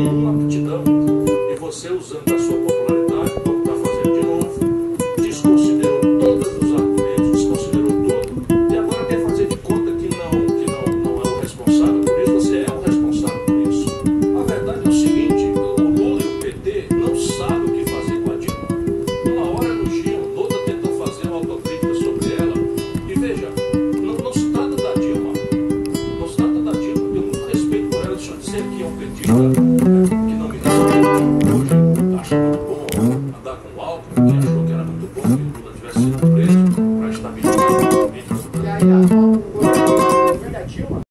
uma aptidão e você usando a sua popularidade como está fazendo de novo, desconsiderou todos os argumentos, desconsiderou tudo e agora quer fazer de conta que não, que não, não é o responsável por isso, você é o responsável por isso. A verdade é o seguinte, o Lula e o PT não sabem o que fazer com a Dilma. Uma hora elogiam, outra tentou fazer uma autocrítica sobre ela e veja, não, se trata da Dilma, não se trata da Dilma, eu muito respeito por ela, deixa eu dizer que é um petista. Com o Alckmin, que achou que era muito bom que o Lula tivesse sido preso para estabilizar o político. E aí.